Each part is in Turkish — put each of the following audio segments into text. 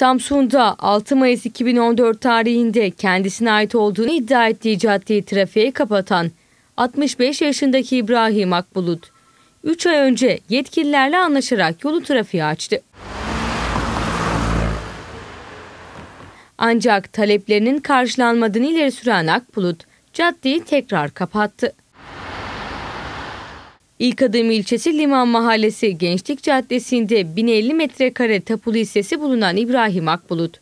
Samsun'da 6 Mayıs 2014 tarihinde kendisine ait olduğunu iddia ettiği caddeyi trafiğe kapatan 65 yaşındaki İbrahim Akbulut, 3 ay önce yetkililerle anlaşarak yolu trafiğe açtı. Ancak taleplerinin karşılanmadığını ileri süren Akbulut, caddeyi tekrar kapattı. İlk adım ilçesi Liman Mahallesi Gençlik Caddesi'nde 1050 metrekare tapulu hissesi bulunan İbrahim Akbulut,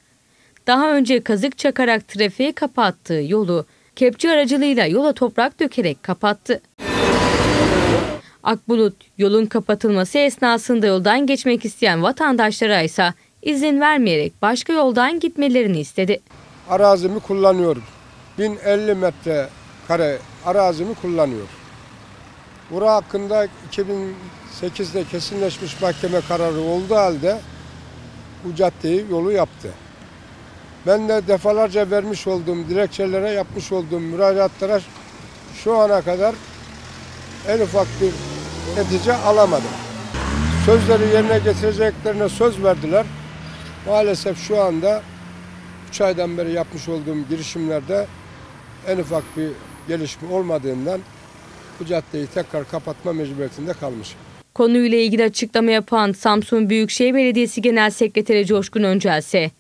daha önce kazık çakarak trafiğe kapattığı yolu kepçe aracılığıyla yola toprak dökerek kapattı. Akbulut yolun kapatılması esnasında yoldan geçmek isteyen vatandaşlara ise izin vermeyerek başka yoldan gitmelerini istedi. Arazimi kullanıyorum. 1050 metre kare arazimi kullanıyorum. Bura hakkında 2008'de kesinleşmiş mahkeme kararı olduğu halde bu caddeyi yolu yaptı. Ben de defalarca vermiş olduğum dilekçelere yapmış olduğum müracaatlara şu ana kadar en ufak bir netice alamadım. Sözleri yerine getireceklerine söz verdiler. Maalesef şu anda 3 aydan beri yapmış olduğum girişimlerde en ufak bir gelişme olmadığından bu caddeyi tekrar kapatma mecburiyetinde kalmış. Konuyla ilgili açıklama yapan Samsun Büyükşehir Belediyesi Genel Sekreteri Coşkun Öncel ise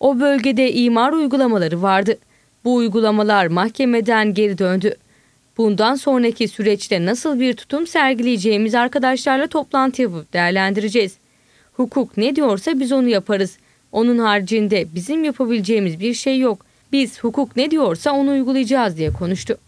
o bölgede imar uygulamaları vardı. Bu uygulamalar mahkemeden geri döndü. Bundan sonraki süreçte nasıl bir tutum sergileyeceğimiz arkadaşlarla toplantı yapıp değerlendireceğiz. Hukuk ne diyorsa biz onu yaparız. Onun haricinde bizim yapabileceğimiz bir şey yok. Biz hukuk ne diyorsa onu uygulayacağız diye konuştu.